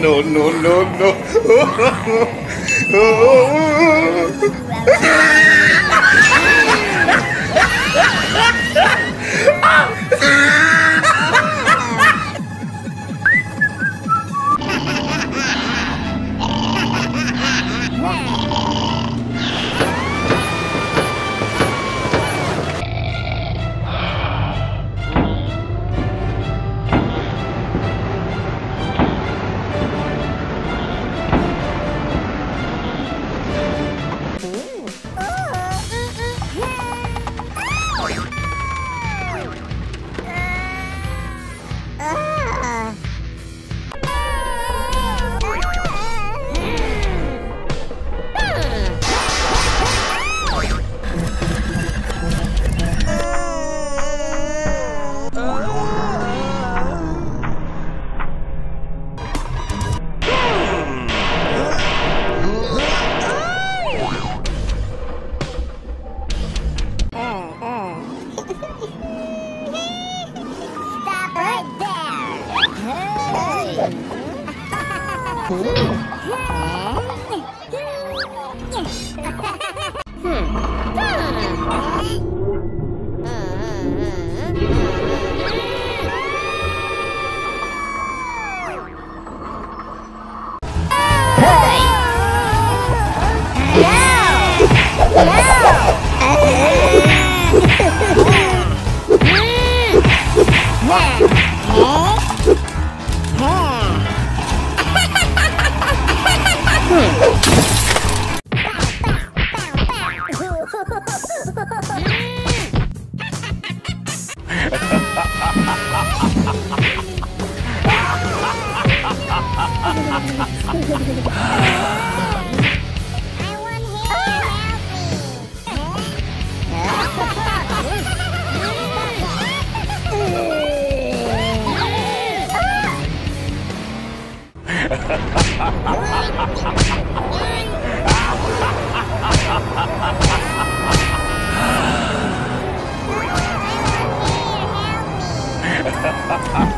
no, no, no, no. Yeah! Ha ha ha ha! Ha ha ha!